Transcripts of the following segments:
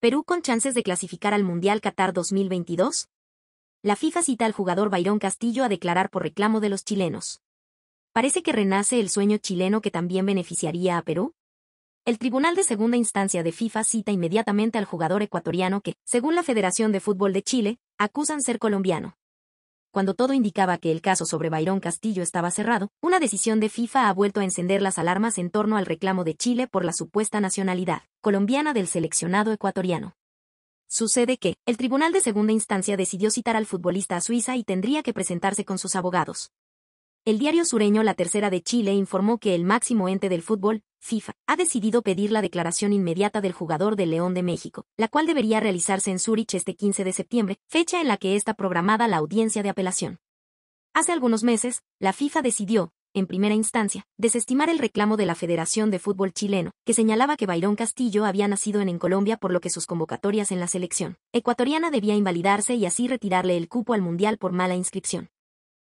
¿Perú con chances de clasificar al Mundial Qatar 2022? La FIFA cita al jugador Byron Castillo a declarar por reclamo de los chilenos. ¿Parece que renace el sueño chileno que también beneficiaría a Perú? El Tribunal de Segunda Instancia de FIFA cita inmediatamente al jugador ecuatoriano que, según la Federación de Fútbol de Chile, acusan ser colombiano. Cuando todo indicaba que el caso sobre Byron Castillo estaba cerrado, una decisión de FIFA ha vuelto a encender las alarmas en torno al reclamo de Chile por la supuesta nacionalidad colombiana del seleccionado ecuatoriano. Sucede que, el Tribunal de Segunda Instancia decidió citar al futbolista a Suiza y tendría que presentarse con sus abogados. El diario sureño La Tercera de Chile informó que el máximo ente del fútbol, FIFA, ha decidido pedir la declaración inmediata del jugador del León de México, la cual debería realizarse en Zúrich este 15 de septiembre, fecha en la que está programada la audiencia de apelación. Hace algunos meses, la FIFA decidió, en primera instancia, desestimar el reclamo de la Federación de Fútbol Chileno, que señalaba que Byron Castillo había nacido en, en Colombia por lo que sus convocatorias en la selección ecuatoriana debía invalidarse y así retirarle el cupo al Mundial por mala inscripción.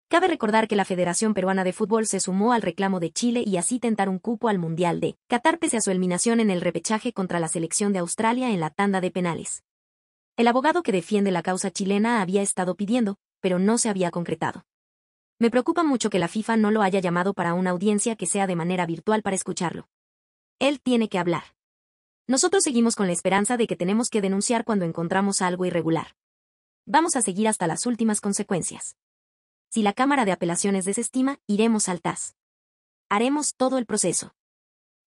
Cabe recordar que la Federación Peruana de Fútbol se sumó al reclamo de Chile y así tentar un cupo al Mundial de Qatar pese a su eliminación en el repechaje contra la selección de Australia en la tanda de penales. El abogado que defiende la causa chilena había estado pidiendo, pero no se había concretado. Me preocupa mucho que la FIFA no lo haya llamado para una audiencia que sea de manera virtual para escucharlo. Él tiene que hablar. Nosotros seguimos con la esperanza de que tenemos que denunciar cuando encontramos algo irregular. Vamos a seguir hasta las últimas consecuencias. Si la Cámara de Apelaciones desestima, iremos al TAS. Haremos todo el proceso.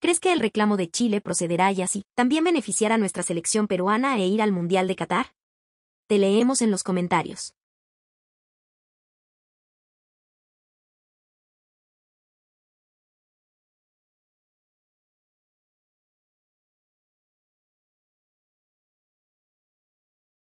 ¿Crees que el reclamo de Chile procederá y así también beneficiar a nuestra selección peruana e ir al Mundial de Qatar? Te leemos en los comentarios.